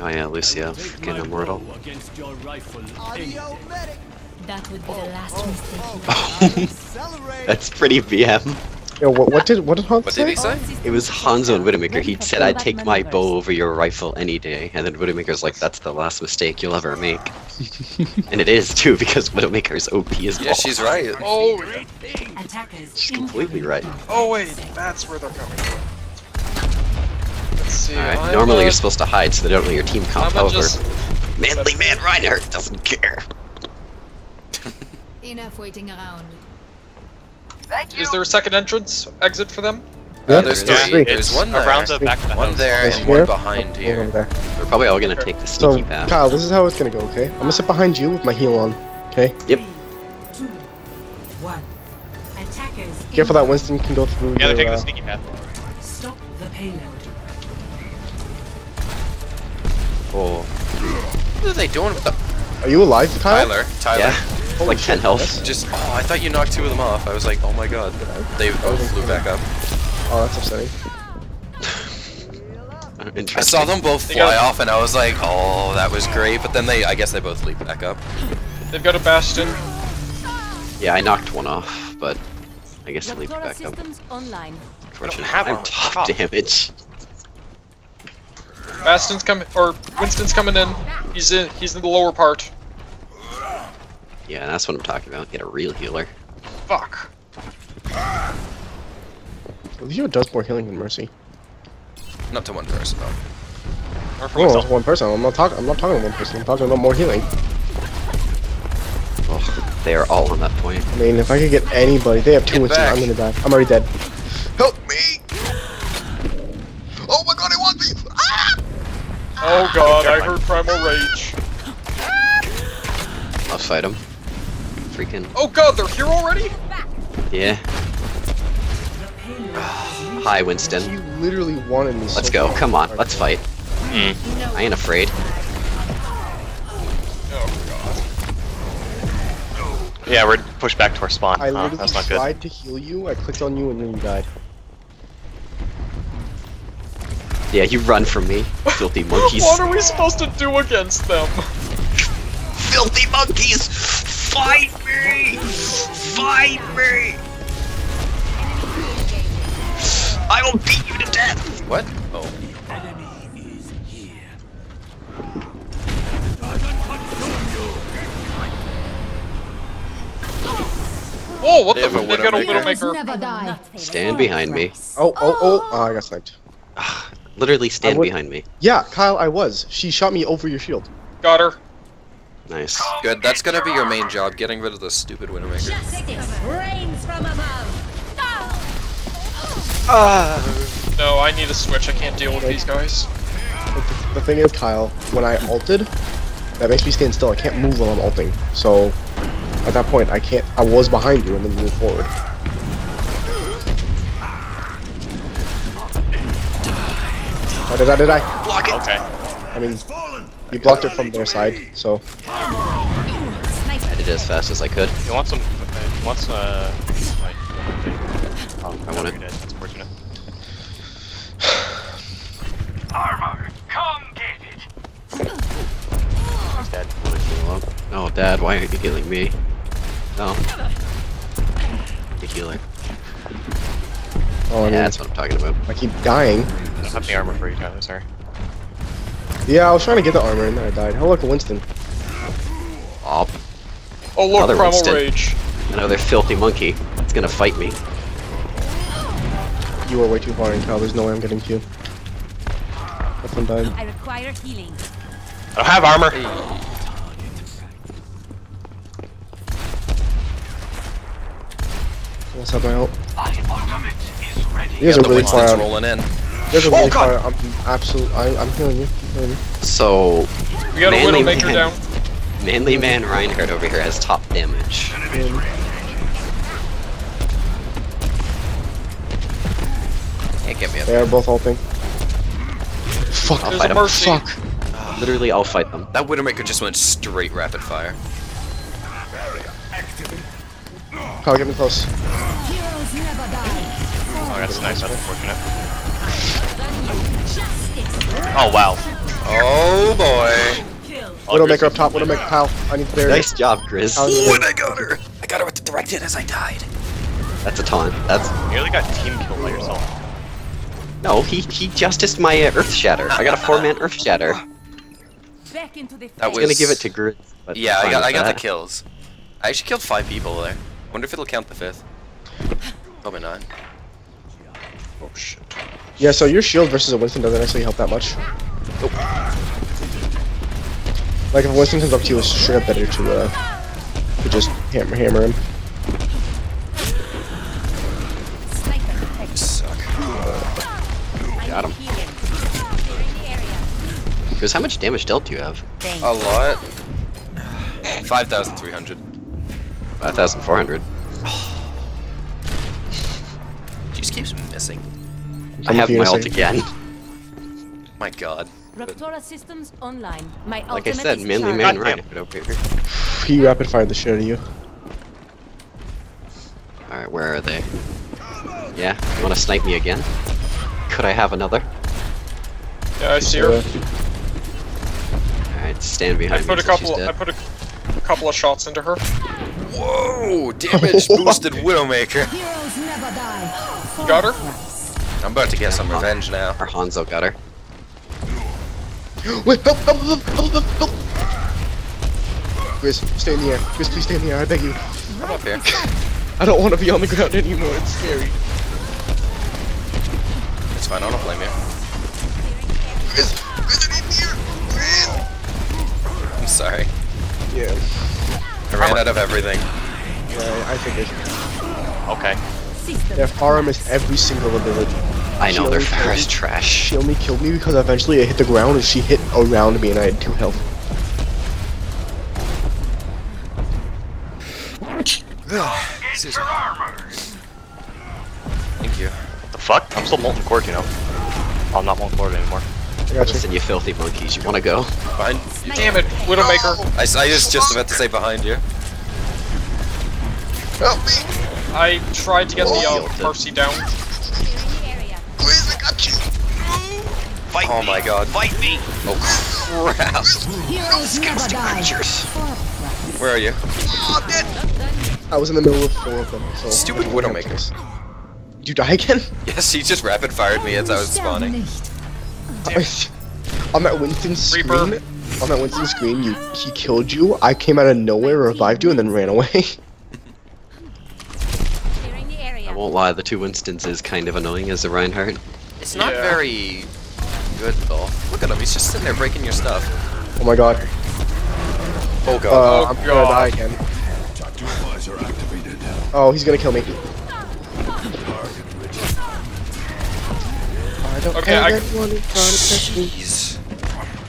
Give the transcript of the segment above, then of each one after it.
Oh yeah, Lucio, freaking immortal. Against your rifle Audio medic. That would be the oh, last oh, mistake. Oh. Accelerate. That's pretty BM. Yo, what, what did what did Hans What say? did he say? It was Hanzo and Widowmaker. He said I'd take my bow over your rifle any day, and then Widowmaker's like, "That's the last mistake you'll ever make." and it is too, because Widowmaker's OP is Yeah, she's right. Oh, Attackers She's completely right. oh wait, that's where they're coming from. Let's see. Alright, I'm, normally you're supposed to hide so they don't know your team comp. I'ma However, just- Manly Man Reinhardt doesn't care. Enough waiting around. Is there a second entrance exit for them? Uh, there's Yeah. three. Three. There's one there. Around the back of the One house. there There's and here. one behind Over here. there. We're probably all gonna take the So, sneaky path. Kyle, this is how it's gonna go, okay? I'm gonna sit behind you with my heel on, okay? Yep. Two, one. Attackers. Careful that Winston can go through Yeah, they're your, taking uh, the sneaky path. Stop the payload. Oh, What are they doing with the Are you alive, Kyle? Tyler? Tyler. yeah, like 10 health. Just oh, I thought you knocked two of them off. I was like, oh my god. They oh, both flew back up. Oh, that's upsetting. I saw them both fly off, and I was like, oh, that was great. But then they, I guess they both leap back up. They've got a bastion. Yeah, I knocked one off, but I guess I leaped Doctoral back up. online. Unfortunately, have I'm top Top. damage. Bastion's coming, or Winston's coming in. He's in. He's in the lower part. Yeah, that's what I'm talking about. Get a real healer. Fuck. Leo does more healing than Mercy. Not to one person though. Or for Oh, myself. it's one person. I'm not talking. I'm not talking one person. I'm talking about more healing. Oh, they are all on that point. I mean, if I could get anybody, they have two Get Winston. I'm gonna die. I'm already dead. Help me! Oh my god, I want me! Ah! Oh god, I heard primal rage. I'll fight him. Freaking Oh god, they're here already? yeah. Hi, Winston. You literally wanted me. Let's so go. Come on, let's fight. Hmm. I ain't afraid. Yeah, we're pushed back to our spawn. I Huh, literally that's not good. tried to heal you. I clicked on you and then you died. Yeah, you run from me, filthy monkeys. What are we supposed to do against them? Filthy monkeys! Fight me! Fight me! I will beat you to death! What? Oh. Whoa, what They the have a fuck? They've got a Widowmaker. Widowmaker. Never die. Stand behind me. Oh, oh, oh! Oh, I got sniped. Ah, Literally stand would- behind me. Yeah, Kyle, I was. She shot me over your shield. Got her. Nice. Good. That's gonna be your main job, getting rid of the stupid Widowmaker. Justice rains from above. Ah. No, I need a switch. I can't deal with these guys. The, the thing is, Kyle, when I ulted, that makes me stand still. I can't move while I'm ulting. So, at that point, I can't. I was behind you and then move forward. Oh, did I? Did I? Block it! Okay. I mean, you blocked it from their side, so. I did it as fast as I could. You want some? Uh, you want some? Uh, like, Oh, I want you're it. dead. That's unfortunate. He's dead. Oh, Dad, why aren't you healing me? Oh. The healer. Oh, I Yeah, mean, that's what I'm talking about. I keep dying. I don't have the armor for you, Tyler. Sorry. Yeah, I was trying to get the armor and then I died. Oh, look, Winston. Oh, Oh look, Another primal Winston. rage. another filthy monkey. It's gonna fight me. You are way too far in, Kyle. There's no way I'm getting to you. That one died. I require healing. I don't have armor. What's up, my help? You You guys got are the really far Winstons out. rolling in. You guys are Oh, really God. far. I'm absolute. I, I'm healing you. I'm healing you. So, We got a Manly Widowmaker man. down. Manly Man Reinhardt over here has top damage. Can't get me up. They are both ulting. Fuck. I'll There's fight a him. mercy. Fuck. Ah. Literally, I'll fight them. That Widowmaker just went straight rapid fire. Kyle, get me close. Heroes never die. Oh, that's nice. That's unfortunate. Oh wow. Oh Oh, Widowmaker Grizz- up top, Widowmaker, pal. I need to bury Nice job, Grizz. How's it Ooh, and I got her. I got her with the direct hit as I died. That's a taunt. That's You nearly got team killed by yourself. no. He he justiced my uh, Earth Shatter. I got a four man Earth Shatter. I Back into the That was was- gonna give it to Grizz. But Yeah, I got I with got the kills. I actually killed five people there. Wonder if it'll count the fifth. Probably not. Oh shit. Yeah, so your shield versus a Winston doesn't actually help that much. Like if Winston comes up to you, it's straight up better to uh, to just hammer hammer him. sniper detected. Suck. Got him. Healing. Clearing the area. Grizz, how much damage dealt do you have? A lot. Five thousand three hundred. Five thousand four hundred. She just keeps missing. I have my to ult again. My god. Raptora systems online. My Like I ultimate said, is mainly charged. man right damn. over here. He rapid fired the shit out of you. Alright, where are they? Yeah, you wanna snipe me again? Could I have another? Yeah, I see her. Alright, stand I behind put me a till she's couple. I put a, a couple of shots into her. Whoa! Damage boosted Widowmaker. Heroes never die. Got her? I'm about to get some revenge now. Our Hanzo got her. Wait, help, help, help, help, help, help! Grizz, stay in the air. Grizz, please stay in the air, I beg you. I'm up here. I don't want to be on the ground anymore, it's scary. It's fine, I don't blame you. Grizz, Grizz, I need the air! I'm sorry. Yeah, I ran out of everything. yeah, I figured. Okay. System. Yeah, Pharah missed every single ability. I know, their She only fire is trash. She only killed me because eventually I hit the ground and she hit around me and I had two health. Susan. Thank you. What the fuck? I'm still molten core, you know. Oh, I'm not molten core anymore. I got you. Listen, you filthy monkeys, you wanna go? Behind you. Damn it, Widowmaker. I was just about to say behind you. Help me! I tried to get the Oh, uh, Mercy down. Fight Oh my god. Fight me! Oh crap. Heroes never die. Where are you? Oh, I was in the middle of four of them, so... Stupid Widowmakers. Did you die again? Yes, he just rapid fired me as I was spawning. on that Winston screen, Reaper. on that Winston screen, you he killed you. I came out of nowhere, revived you, and then ran away. Clearing the area. I won't lie, the two Winstons is kind of annoying as a Reinhardt. It's not Yeah. very good though. Look at him, he's just sitting there breaking your stuff. oh my god. Oh Uh, Oh god. I'm gonna die again. Oh, he's gonna kill me. I don't Okay, care I- that anyone is trying to test me, Jeez.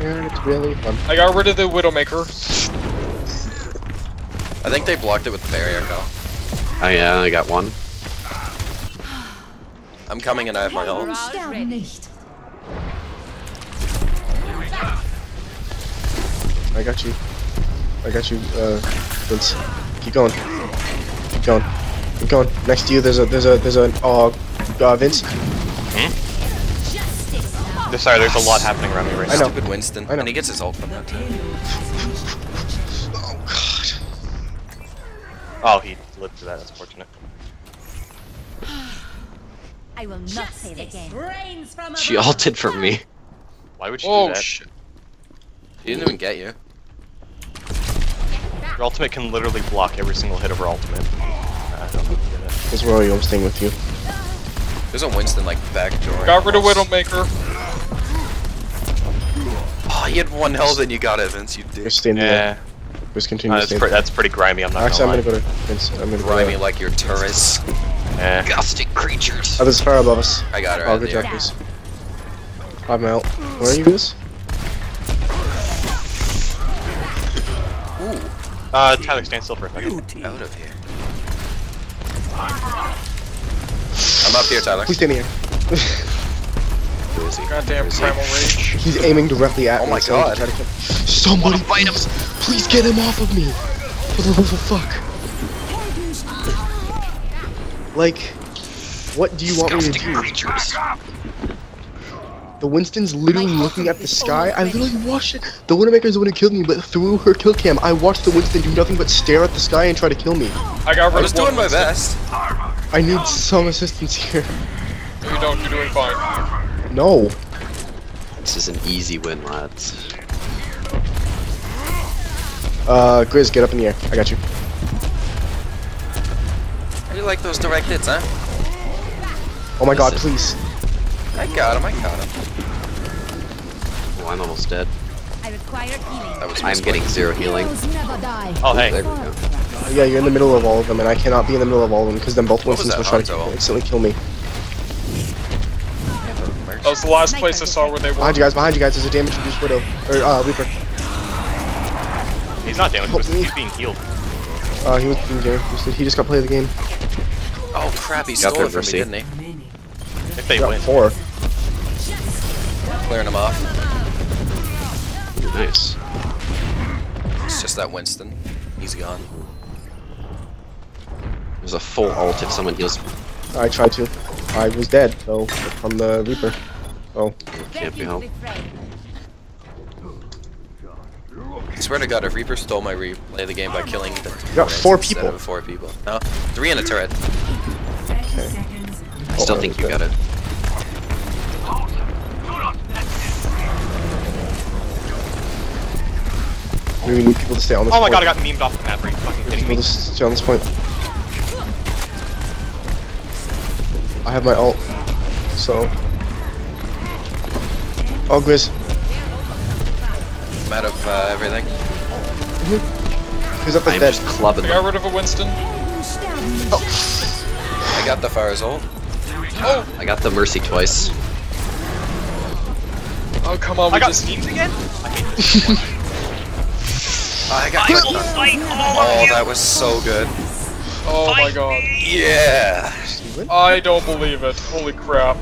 and it's really fun. I got rid of the Widowmaker. I think they blocked it with the barrier now. Oh yeah, I got one. I'm coming and I have my ult. I got you. I got you, uh, Vince. Keep going. Keep going. Keep going. Next to you, there's a, there's a, there's a, uh, uh, Vince. This- Sorry, there's a lot happening around me right I now. know. Stupid Winston. I know. And he gets his ult from that too. Oh god. Oh, he lived through that. That's fortunate. I will not say it again. Rains from She above. ulted for me. Why would she Oh do that? shit. He didn't even get you. Your ultimate can literally block every single hit of her ultimate. I don't get it. This is where I'm staying with you. There's a Winston like backdoor. Got rid of Widowmaker. Oh, he had one health and you got it, Vince. You Just did. stay in the Yeah, Just uh, continue to that's, pre- that's pretty grimy. I'm not Actually, I'm gonna gonna go to Vince. I'm gonna go Grimy to... like your turrets. Eh. Gusting creatures. Oh, there's a fire above us. I got her. Oh, out good there. job, Grizz. I'm out. Where are you guys? Uh, Tyler, stand still for a second. out of here. I'm up here, Tyler. Who's stay in the air. Who is he? Goddamn Who is he? Primal Rage. He's aiming directly at Oh me. my so God. try to Somebody fight him! Please get him off of me! For the love of fuck. Like, what do you want me to do? creatures. The Winston's literally looking at the sky. I literally watched it. The Widowmaker's the one who killed me, but through her kill cam, I watched the Winston do nothing but stare at the sky and try to kill me. I got rid I was of doing my best. I need some assistance here. No, you don't. You're doing fine. No. This is an easy win, lads. Uh, Grizz, get up in the air. I got you. How do you like those direct hits, huh? Oh my god, please. I got him, I got him. Oh, I'm almost dead. I require healing. That was I'm getting zero healing. Heroes never die. Oh, hey. There we go. Uh, yeah, you're in the middle of all of them, and I cannot be in the middle of all of them because then both What was Winstons that, will try to Hanzo? instantly kill me. That was the last place I saw where they were. Behind you guys, behind you guys, there's a damage reduced Widow. Or, uh, Reaper. He's not damaged, Help he's being healed. Uh, he was being damage boosted. He just got play of the game. Oh crap, he Got stole their it from me, didn't he? If they He got win. four. Clearing him off. Nice. It's just that Winston. He's gone. There's a full ult if someone heals. Me. I tried to. I was dead, though, from the Reaper. Oh, Can't be helped. I swear to god, if Reaper stole my replay of the game by killing the got four people. four people. No, three in a turret. I still Oh, think you okay. got it. We need people to stay on this Oh my point. god, I got memed off the map. Are you fucking kidding People me? to stay on this point. I have my ult, so. Oh, Grizz. I'm out of uh, everything. Who's up with I'm dead? just clubbing I got rid of a Winston. I got the Pharah's ult. I got the mercy twice. Oh come on, we I got just memes again? I got. Oh, that was so good. Oh my god. Yeah. I don't believe it. Holy crap.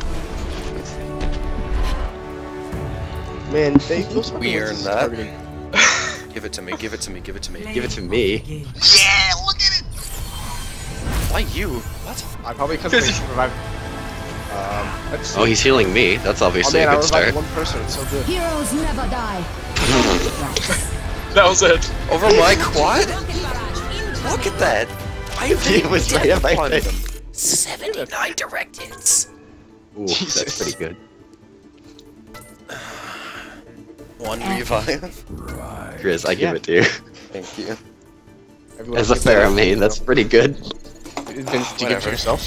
Man, they those We earned that. targeting- Give it to me. Give it to me. Give it to me. Give it to me. Yeah, look at it! Why you? What? I probably because they survived. Um, let's see. Oh, he's healing me. That's Oh obviously man, a I good revived start. one person. It's so good. Heroes never die. That was it. Over my quad? Look at that. I have It was right up my face. 79 direct hits. Ooh, that's pretty good. One revive. Grizz, I give Yeah. it to you. Thank you. Everyone As a gets that. Pharah main, that's pretty good. Vince, did you give it to yourself?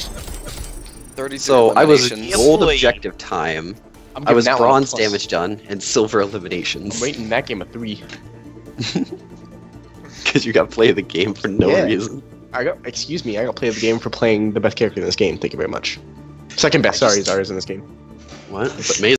32 So I was eliminations. gold objective time. I'm was giving that one a bronze damage done and silver eliminations. I'm eliminations rating that game a three. because you got to play the game for no Yeah. reason. I got. Excuse me. I got to play the game for playing the best character in this game. Thank you very much. Second best. Sorry, Zarya's in this game. What? But Maze